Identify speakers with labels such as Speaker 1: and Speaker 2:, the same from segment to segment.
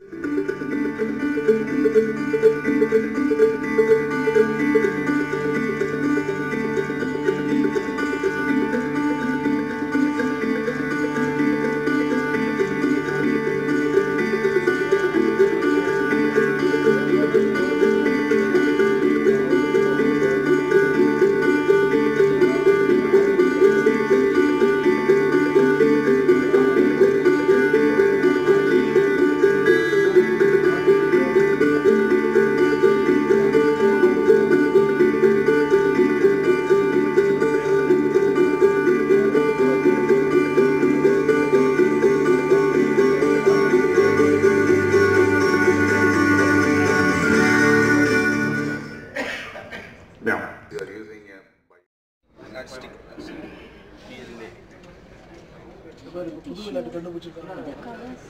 Speaker 1: you
Speaker 2: புது விளையாட்டு கண்டுபிடிச்சிருக்காங்க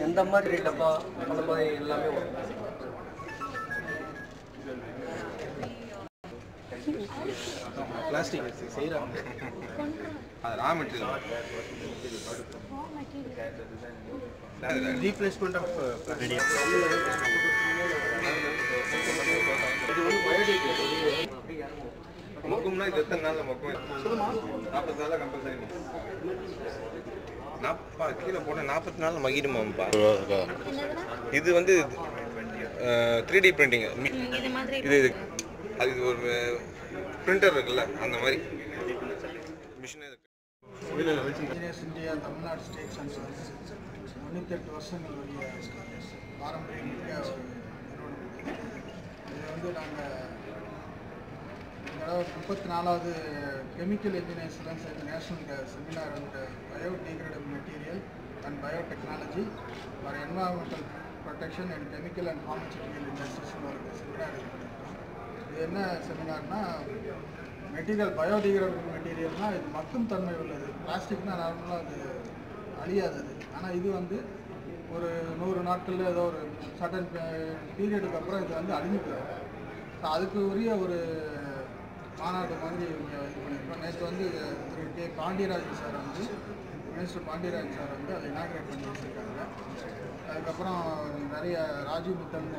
Speaker 2: எந்த மாதிரி டப்பா அந்த மாதிரி எல்லாமே வரும்
Speaker 1: பிளாஸ்டிக் செய்கிறாங்க அது raw material replacement of plastic இது வந்து மொக்கும்னா இது எத்தனை நாளில் மொக்கும் நாற்பது நாள்ல கம்பல்சரி நாப்பா கீழே போட நாற்பத்தி நாள் மகிடுமாப்பா இது வந்து த்ரீ டி பிரிண்டிங்
Speaker 3: இது மாதிரி
Speaker 1: இது இது அது இது ஒரு பிரிண்டர் இருக்குல்ல அந்த மாதிரி. மிஷினே இருக்கு.
Speaker 4: இந்தியா தமிழ்நாடு ஸ்டேட் சென்சஸ் தொண்ணூத்தெட்டு வருஷங்களுடைய பாரம்பரியம் மிக்க ஒரு நிறுவனம். இது வந்து நாங்கள் அதாவது முப்பத்தி நாலாவது chemical engineers national seminar and biodegradable material and biotechnology for environmental protection and chemical and pharmaceutical இண்டஸ்ட்ரீஸ்னு ஒரு செமினார் இது இது என்ன செமினார்னா மெட்டீரியல் பயோடிகிரேடபிள் மெட்டீரியல்னால் இது மக்கும் தன்மை உள்ளது. பிளாஸ்டிக்னா நார்மலாக அது அழியாதது. ஆனால் இது வந்து ஒரு நூறு நாட்களில் ஏதோ ஒரு சட்டன் பீரியடுக்கு அப்புறம் இது வந்து அழிஞ்சு போயிடும் ஸோ அதுக்கு உரிய ஒரு மாநாடு மாதிரி இங்கே இது பண்ணியிருக்கோம். நேற்று வந்து திரு கே. பாண்டியராஜன் சார் வந்து மினிஸ்டர் பாண்டியராஜன் சார் வந்து அதை இனாக்ரேட் பண்ணி வச்சுருக்காங்க. அதுக்கப்புறம் நிறைய ராஜீவ் மித்தல்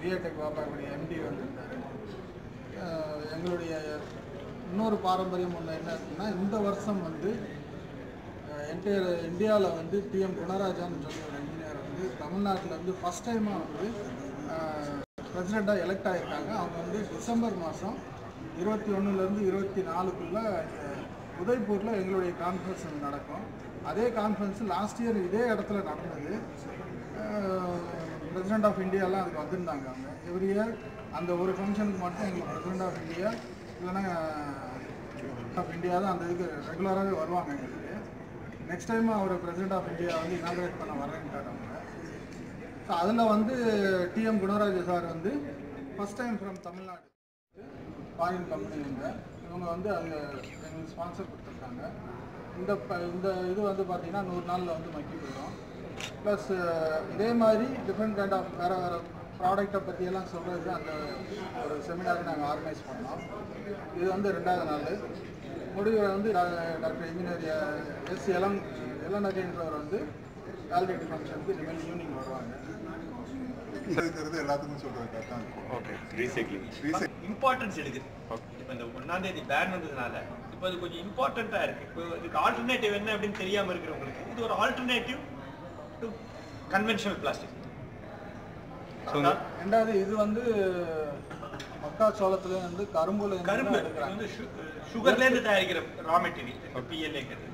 Speaker 4: பிஏடெக் பாபாவுடைய எம்டி வந்திருக்காரு. எங்களுடைய இன்னொரு பாரம்பரியம் ஒன்று என்ன இருக்குன்னா இந்த வருஷம் வந்து என்டையர் இந்தியாவில் வந்து டிஎம் குணராஜான்னு சொல்லி ஒரு இன்ஜினியர் வந்து தமிழ்நாட்டில் வந்து ஃபஸ்ட் டைமாக வந்து பிரசிடெண்ட்டாக எலெக்ட் ஆகியிருக்காங்க அவங்க வந்து டிசம்பர் மாதம் இருபத்தி ஒன்றுலேருந்து இருபத்தி நாலுக்குள்ளே உதய்பூரில் எங்களுடைய கான்ஃபரன்ஸ் நடக்கும். அதே கான்ஃபரன்ஸ் லாஸ்ட் இயர் இதே இடத்துல நடந்தது. பிரசிடென்ட் ஆஃப் இந்தியாலாம் அதுக்கு வந்திருந்தாங்க அவங்க. எவ்ரி இயர் அந்த ஒரு ஃபங்க்ஷனுக்கு மட்டும் எங்களுக்கு பிரசிடென்ட் ஆஃப் இந்தியா இல்லைன்னா ஆஃப் இந்தியா தான் அந்த இதுக்கு ரெகுலராகவே வருவாங்க எங்களுக்கு. நெக்ஸ்ட் டைம் அவர் பிரசிடென்ட் ஆஃப் இந்தியா வந்து இனாகிரேட் பண்ண வரேன்ட்டார் அவங்க. ஸோ அதில் வந்து டிஎம் குணராஜ் சார் வந்து ஃபஸ்ட் டைம் ஃப்ரம் தமிழ்நாடு. பாயின் கம்பெனி இவங்க இவங்க வந்து அங்கே எங்களுக்கு ஸ்பான்சர் கொடுத்துருக்காங்க. இந்த ப இந்த இது வந்து பார்த்தீங்கன்னா நூறு நாளில் வந்து மக்கி போயிடும். ப்ளஸ் இதே மாதிரி டிஃப்ரெண்ட் கைண்ட் ஆஃப் வேறு வேறு ப்ராடக்டை பற்றியெல்லாம் சொல்கிறது அந்த ஒரு செமினார் நாங்கள் ஆர்கனைஸ் பண்ணோம். இது வந்து ரெண்டாவது நாள். முடிவில் வந்து டாக்டர் இன்ஜினியர் எஸ் எலம் எலநகைன்றவர் வந்து வேலிடேட் ஃபங்க்ஷனுக்கு இனிமேல் ஈவினிங் வருவாங்க.
Speaker 5: இருக்கிறது எல்லாத்துக்கும் சொல்றது
Speaker 1: ஓகே ரீசைக்ளிங்
Speaker 6: இம்பார்ட்டன்ஸ் எடுக்குது. இப்போ இந்த ஒன்றாம் தேதி பேன் வந்ததுனால இப்போ அது கொஞ்சம் இம்பார்ட்டண்ட்டாக இருக்கு. இப்போ இதுக்கு ஆல்டர்னேட்டிவ் என்ன அப்படின்னு தெரியாம இருக்கிறவங்களுக்கு இது ஒரு ஆல்டர்னேட்டிவ் டு கன்வென்ஷனல் பிளாஸ்டிக்
Speaker 4: ரெண்டாவது இது வந்து மக்காச்சோளத்துல இருந்து கரும்புல இருந்து
Speaker 6: கரும்பு வந்து சுகர்லேருந்து தயாரிக்கிற ரா மெட்டீரியல் பிஎல்ஏங்கிறது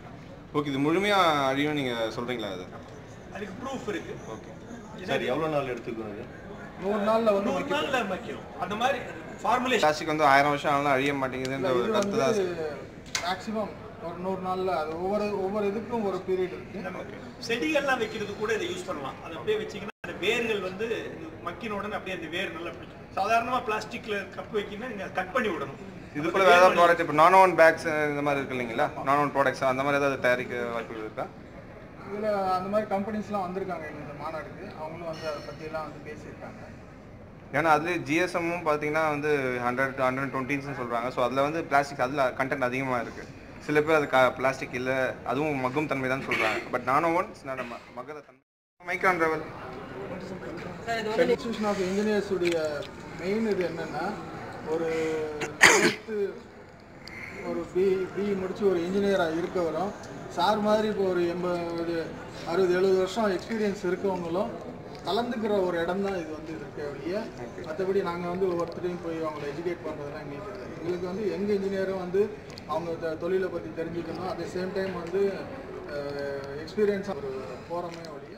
Speaker 1: ஓகே இது முழுமையாக அழியும் நீங்கள் சொல்கிறீங்களா அது
Speaker 6: அதுக்கு ப்ரூஃப் இருக்கு.
Speaker 1: ஓகே
Speaker 7: சார் எவ்வளோ நாள் எடுத்துக்கணும் இது
Speaker 4: நூறு நாள்ல வந்து
Speaker 6: நூறு நாள்ல வைக்கிறோம் அந்த மாதிரி ஃபார்முலேஷன்
Speaker 1: பிளாஸ்டிக் வந்து ஆயிரம் வருஷம் ஆனாலும் அழிய மாட்டேங்குதுன்ற ஒரு கருத்து தான்.
Speaker 4: மேக்ஸிமம் ஒரு நூறு நாள்ல அது ஒவ்வொரு ஒவ்வொரு இதுக்கும் ஒரு பீரியட் இருக்கு.
Speaker 6: செடிகள்லாம் வைக்கிறது கூட இதை யூஸ் பண்ணலாம். அதை அப்படியே வச்சீங்கன்னா அந்த வேர்கள் வந்து மக்கின உடனே அப்படியே அந்த வேர் நல்லா பிடிக்கும் சாதாரணமா பிளாஸ்டிக்ல கப் வைக்கணும்னா நீங்க கட் பண்ணி விடணும்.
Speaker 1: இது போல வேற ஏதாவது ப்ராடக்ட் இப்போ நான் ஒன் பேக்ஸ் இந்த மாதிரி இருக்கு இல்லைங்களா? நான் ஒன் ப்ராடக்ட்ஸ் அந்த மாதிரி ஏதாவது தயாரிக்க வாய்ப்புகள் இருக்கா?
Speaker 4: இதுல அந்த மாதிரி கம்பெனிஸ்லாம் வந்திருக்காங்க இந்த மாநாடுக்கு. அவங்களும் வந்து அதை பத்தி எல்லாம் வந்து பேசியிருக்காங்க.
Speaker 1: ஏன்னா அதுலேயே ஜிஎஸ்எம்மும் பார்த்தீங்கன்னா வந்து ஹண்ட்ரட் ஹண்ட்ரட் டுவெண்ட்டின்னு சொல்கிறாங்க ஸோ அதில் வந்து பிளாஸ்டிக் அதில் கண்டென்ட் அதிகமாக இருக்குது சில பேர் அது பிளாஸ்டிக் இல்லை. அதுவும் மக்கும் தன்மை தான் சொல்கிறாங்க பட் நானோ ஒன்ஸ் நான் மகத தன்மை. Micron level
Speaker 4: institution of engineers உடைய மெயின் இது என்னன்னா ஒரு ஒரு பி பி முடித்து ஒரு இன்ஜினியராக இருக்கவரும் சார் மாதிரி இப்போ ஒரு எண்பது அறுபது எழுபது வருஷம் எக்ஸ்பீரியன்ஸ் இருக்கவங்களும் கலந்துக்கிற ஒரு இடம் தான் இது வந்து இருக்க ஒழிய மற்றபடி நாங்கள் வந்து ஒவ்வொருத்தரையும் போய் அவங்கள எஜுகேட் பண்ணுறதுலாம் எங்களுக்கு எங்களுக்கு வந்து எங்கள் இன்ஜினியரும் வந்து அவங்க தொழிலை பற்றி தெரிஞ்சுக்கணும். அட் த சேம் டைம் வந்து எக்ஸ்பீரியன்ஸ் ஒரு போகிறோமே ஒழிய